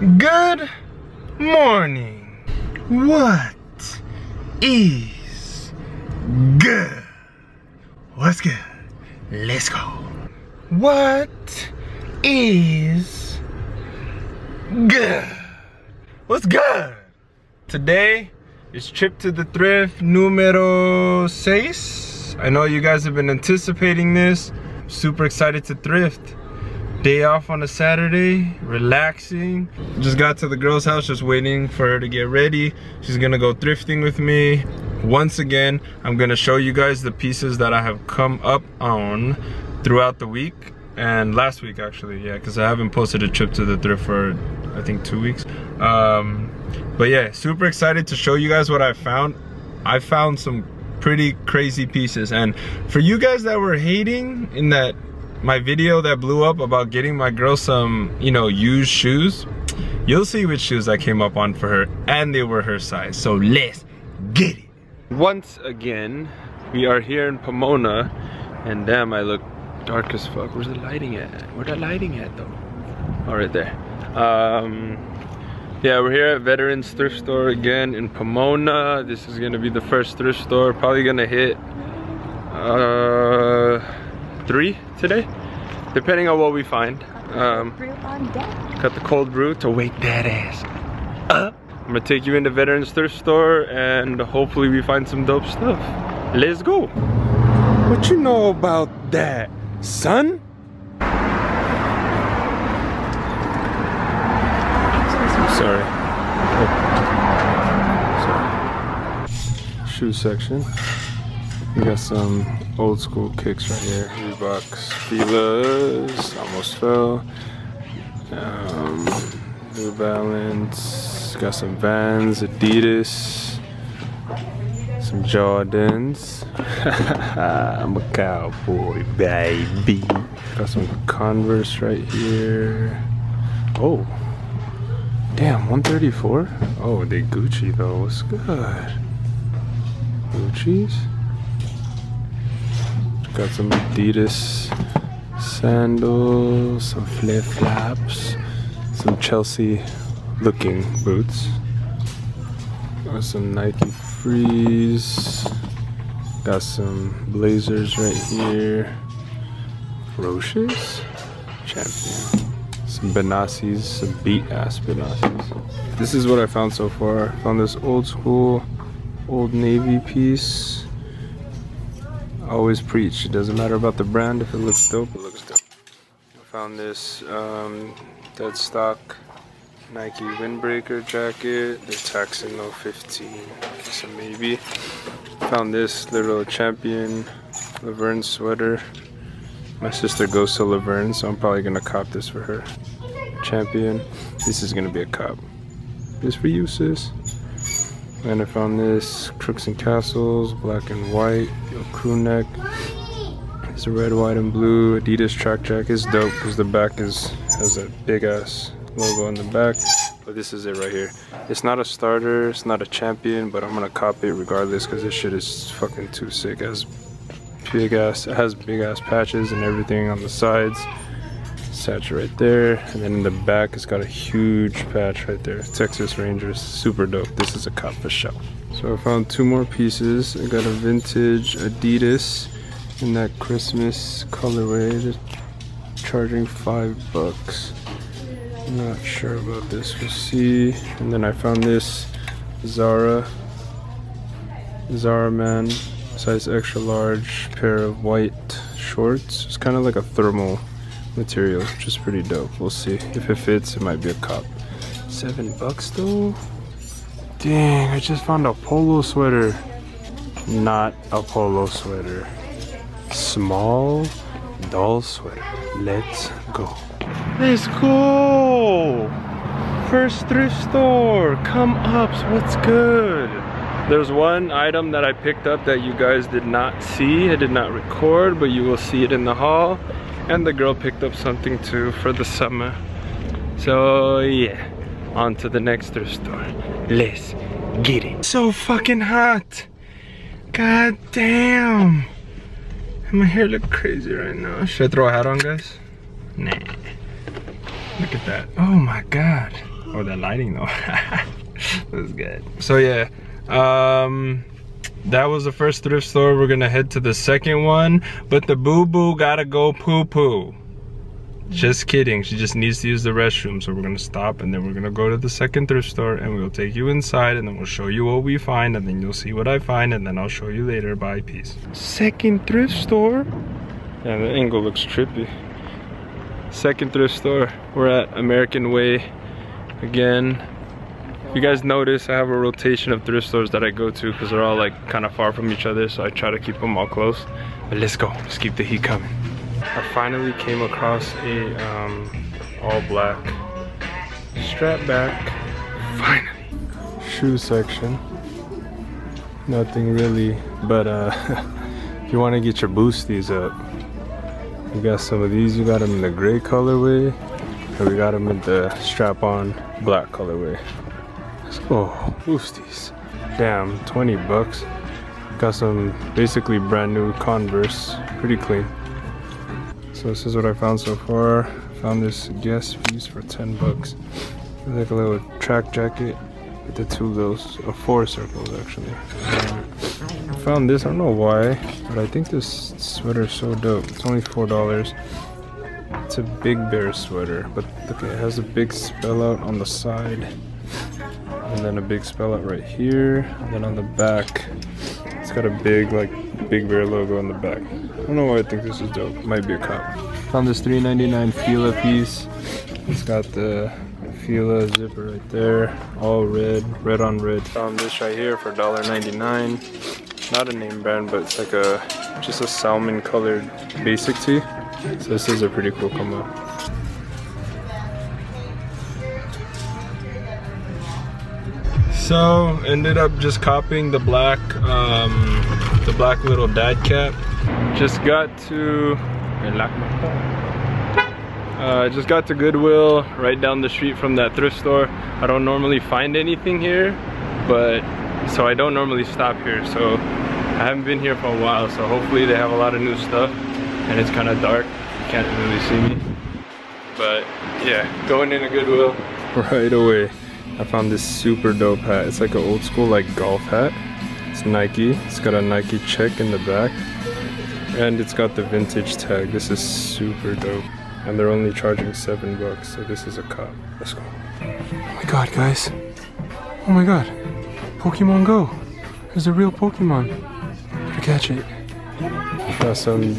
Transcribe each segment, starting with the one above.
Good morning. What is good? What's good? Let's go. What is good? What's good? Today is trip to the thrift numero seis. I know you guys have been anticipating this. Super excited to thrift day off on a Saturday, relaxing. Just got to the girl's house, just waiting for her to get ready. She's gonna go thrifting with me. Once again, I'm gonna show you guys the pieces that I have come up on throughout the week and last week actually, yeah, because I haven't posted a trip to the thrift for I think two weeks. Um, but yeah, super excited to show you guys what I found. I found some pretty crazy pieces and for you guys that were hating in that my video that blew up about getting my girl some, you know, used shoes, you'll see which shoes I came up on for her and they were her size. So let's get it. Once again, we are here in Pomona and damn, I look dark as fuck. Where's the lighting at? Where's the lighting at though? Oh, right there. Um, yeah, we're here at Veterans Thrift Store again in Pomona. This is gonna be the first thrift store. Probably gonna hit uh, three today, depending on what we find. Um, got the cold brew to wake that ass up. I'm gonna take you into Veterans Thrift Store and hopefully we find some dope stuff. Let's go. What you know about that, son? Sorry. Oh. Sorry. Shoe section. We got some old school kicks right here. Reeboks, Fila's, almost fell. Um, New Balance. Got some Vans, Adidas, some Jordans. I'm a cowboy, baby. Got some Converse right here. Oh. Damn, 134? Oh, they Gucci though. What's good? Gucci's? Got some Adidas sandals, some flip flops, some Chelsea looking boots. Got some Nike Freeze. Got some blazers right here. Roshes? Champion some Benassis, some beat ass Benassis. This is what I found so far. Found this old school, old navy piece. Always preach, it doesn't matter about the brand, if it looks dope, it looks dope. I found this um, dead stock Nike windbreaker jacket. They're taxing no 15, so maybe. Found this little champion La Verne sweater. My sister goes to La Verne, so I'm probably gonna cop this for her. Champion. This is gonna be a cop. This for you, sis. And I found this Crooks and Castles, black and white, a crew neck. It's a red, white, and blue Adidas track jacket. It's dope because the back is has a big ass logo on the back. But this is it right here. It's not a starter, it's not a champion, but I'm gonna cop it regardless because this shit is fucking too sick. As big ass, it has big ass patches and everything on the sides. Satch right there, and then in the back it's got a huge patch right there. Texas Rangers, super dope. This is a cop for show. So I found two more pieces. I got a vintage Adidas in that Christmas colorway, charging five bucks. Not sure about this. We'll see. And then I found this Zara, Zara man size extra large pair of white shorts. It's kind of like a thermal material, which is pretty dope. We'll see. If it fits, it might be a cop. Seven bucks though? Dang, I just found a polo sweater. Not a polo sweater. Small doll sweater. Let's go. Let's go! First thrift store. Come ups, what's good? There's one item that I picked up that you guys did not see. I did not record, but you will see it in the haul. And the girl picked up something too for the summer. So yeah, on to the next thrift store. Let's get it. So fucking hot. God damn. My hair look crazy right now. Should I throw a hat on, guys? Nah. Look at that. Oh my God. Oh, that lighting though. that's good. So yeah, um, that was the first thrift store. We're gonna head to the second one, but the boo boo gotta go poo poo. Just kidding, she just needs to use the restroom. So we're gonna stop and then we're gonna go to the second thrift store and we'll take you inside and then we'll show you what we find and then you'll see what I find and then I'll show you later. Bye, peace. Second thrift store. Yeah, the angle looks trippy. Second thrift store. We're at American Way again. If you guys notice, I have a rotation of thrift stores that I go to because they're all like kind of far from each other. So I try to keep them all close. But let's go, let's keep the heat coming. I finally came across a um, all black strap back. Finally. Shoe section. Nothing really, but uh, if you want to get your boosties up, we got some of these. You got them in the gray colorway, and we got them in the strap-on black colorway. Oh, boosties. Damn, 20 bucks. Got some basically brand new Converse, pretty clean. So this is what I found so far. Found this Guess piece for 10 bucks. Like a little track jacket with the two those, uh, four circles actually. Um, I found this, I don't know why, but I think this sweater is so dope. It's only $4. It's a Big Bear sweater, but look, it has a big spell out on the side. And then a big spell out right here. And then on the back, it's got a big, like, Big Bear logo on the back. I don't know why I think this is dope. Might be a cop. Found this $3.99 Fila piece. It's got the Fila zipper right there. All red, red on red. Found this right here for $1.99. Not a name brand, but it's like a, just a salmon colored basic tee. So this is a pretty cool combo. So ended up just copying the black, um, the black little dad cap. Just got to, uh, just got to Goodwill right down the street from that thrift store. I don't normally find anything here, but so I don't normally stop here. So I haven't been here for a while, so hopefully they have a lot of new stuff. And it's kind of dark, you can't really see me. But yeah, going into Goodwill right away. I found this super dope hat. It's like an old school like golf hat. It's Nike. It's got a Nike check in the back. And it's got the vintage tag. This is super dope. And they're only charging seven bucks. So this is a cop. Let's go. Oh my god, guys. Oh my god. Pokemon Go. There's a real Pokemon. To catch it. Got some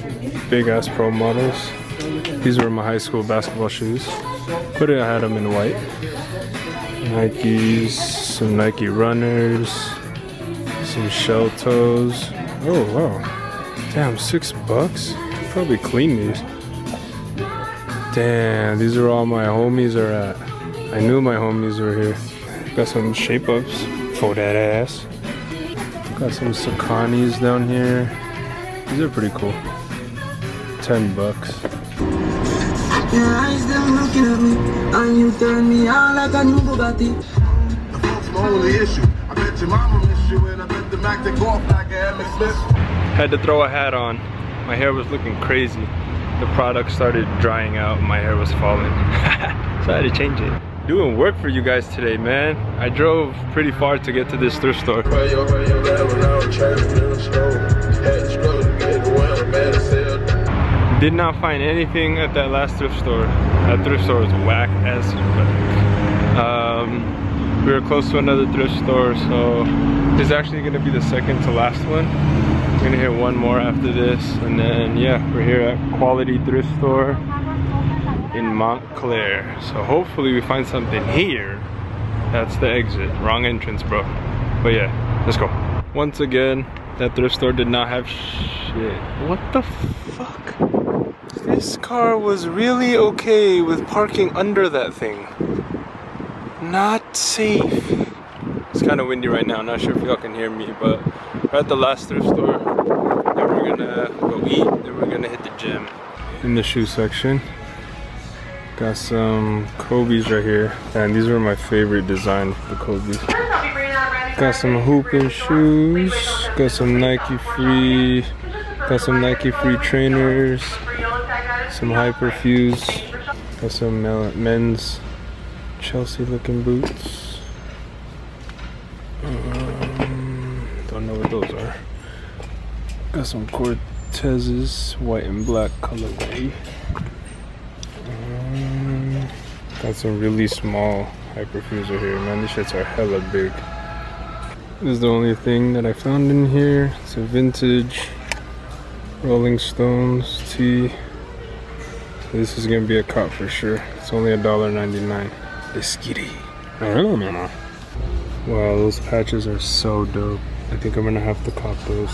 big ass pro models. These were my high school basketball shoes. But I had them in white. Nikes, some Nike runners, some shell toes. Oh wow. Damn, six bucks? Probably clean these. Damn, these are all my homies are at. I knew my homies were here. Got some shape ups for that ass. Got some Sauconys down here. These are pretty cool. 10 bucks. Your eyes them looking at me, and you turn me on like a new Bugatti. The folks my only issue. I bet your mama miss you, and I bet the Mac take off like a Emmitt Smith. Had to throw a hat on. My hair was looking crazy. The product started drying out, my hair was falling. so I had to change it. Doing work for you guys today, man. I drove pretty far to get to this thrift store. Did not find anything at that last thrift store. That thrift store was whack as fuck. Um, we were close to another thrift store, so this is actually gonna be the second to last one. We're gonna hit one more after this, and then yeah, we're here at Quality Thrift Store in Montclair. So hopefully we find something here. That's the exit. Wrong entrance, bro. But yeah, let's go. Once again, that thrift store did not have shit. What the fuck? This car was really okay with parking under that thing. Not safe. It's kind of windy right now. Not sure if y'all can hear me, but we're at the last thrift store. Then we're gonna go eat. Then we're gonna hit the gym. In the shoe section, got some Kobe's right here. And these were my favorite design for the Kobe's. Got some hooping shoes. Got some Nike free. Got some Nike free trainers. Some Hyperfuse. Got some men's Chelsea looking boots. Um, don't know what those are. Got some Cortez's white and black colorway. Um, got some really small hyperfuser here. Man, these shits are hella big. This is the only thing that I found in here. It's a vintage Rolling Stones tee. This is gonna be a cut for sure. It's only a dollar ninety-nine. The skitty. Wow, those patches are so dope. I think I'm gonna have to cop those.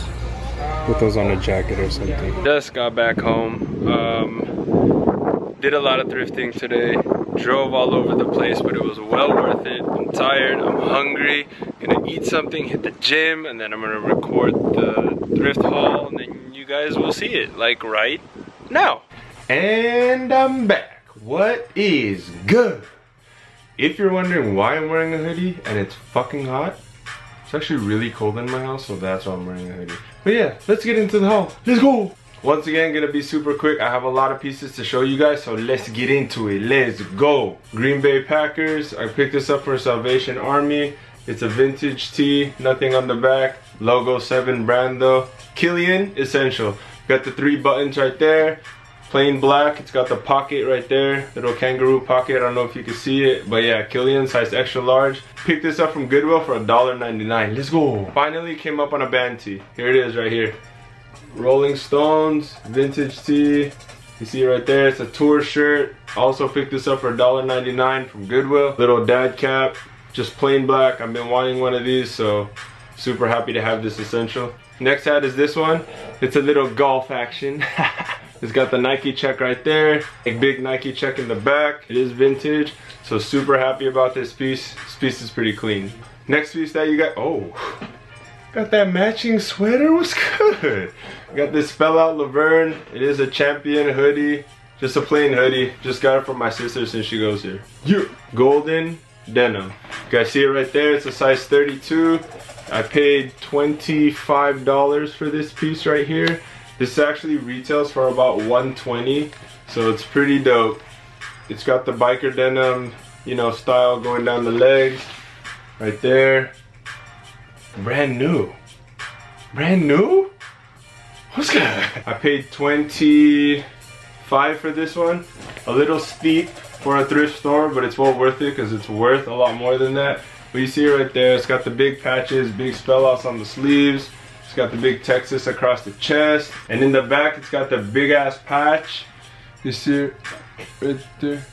Put those on a jacket or something. Just got back home. Um, did a lot of thrifting today. Drove all over the place, but it was well worth it. I'm tired, I'm hungry, gonna eat something, hit the gym, and then I'm gonna record the thrift haul, and then you guys will see it, like right now. And I'm back. What is good? If you're wondering why I'm wearing a hoodie and it's fucking hot, it's actually really cold in my house, so that's why I'm wearing a hoodie. But yeah, let's get into the haul. Let's go! Once again, gonna be super quick. I have a lot of pieces to show you guys, so let's get into it. Let's go! Green Bay Packers. I picked this up for Salvation Army. It's a vintage tee, nothing on the back. Logo 7 brand though. Killian Essential. Got the three buttons right there plain black. It's got the pocket right there little kangaroo pocket. I don't know if you can see it but yeah killian size extra large. Picked this up from goodwill for $1.99 let's go. Finally came up on a band tee here it is right here. Rolling stones vintage tee. You see right there it's a tour shirt. Also picked this up for $1.99 from goodwill. Little dad cap just plain black. I've been wanting one of these so super happy to have this essential. Next hat is this one. It's a little golf action It's got the Nike check right there, a big Nike check in the back. It is vintage, so super happy about this piece. This piece is pretty clean. Next piece that you got, oh, got that matching sweater, what's good? Got this Spell Out La Verne. It is a champion hoodie, just a plain hoodie. Just got it from my sister since she goes here. Yeah. Golden denim. You guys see it right there, it's a size 32. I paid $25 for this piece right here. This actually retails for about 120 so it's pretty dope. It's got the biker denim, you know, style going down the legs right there. Brand new. Brand new? What's good? I paid 25 for this one. A little steep for a thrift store, but it's well worth it because it's worth a lot more than that. But you see right there, it's got the big patches, big spell outs on the sleeves got the big Texas across the chest. And in the back, it's got the big ass patch. You see it right there.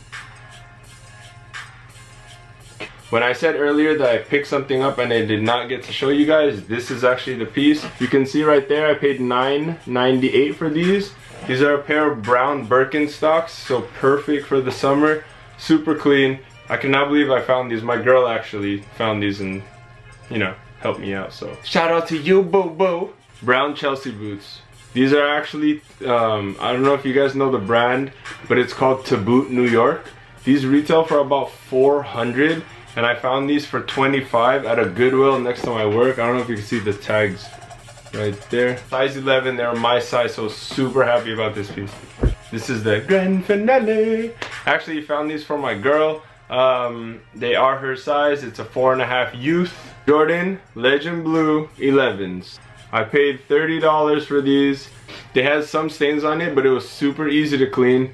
When I said earlier that I picked something up and I did not get to show you guys, this is actually the piece. You can see right there, I paid $9.98 for these. These are a pair of brown Birkenstocks, so perfect for the summer. Super clean. I cannot believe I found these. My girl actually found these and, you know, helped me out. So shout out to you, Boo Boo. Brown Chelsea boots. These are actually, um, I don't know if you guys know the brand, but it's called To Boot New York. These retail for about 400 and I found these for 25 at a Goodwill next to my work. I don't know if you can see the tags right there. Size 11, they're my size, so super happy about this piece. This is the grand finale. Actually found these for my girl. Um, they are her size. It's a four and a half youth. Jordan Legend Blue 11s. I paid $30 for these. They had some stains on it, but it was super easy to clean.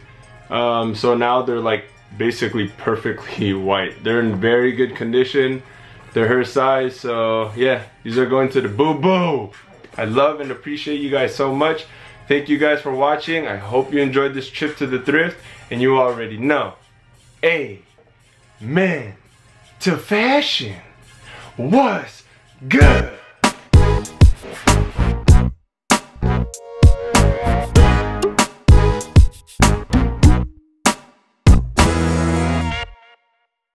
Um, so now they're like basically perfectly white. They're in very good condition. They're her size, so yeah, these are going to the boo-boo. I love and appreciate you guys so much. Thank you guys for watching. I hope you enjoyed this trip to the thrift, and you already know. Amen to fashion. What's good?